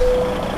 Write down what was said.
you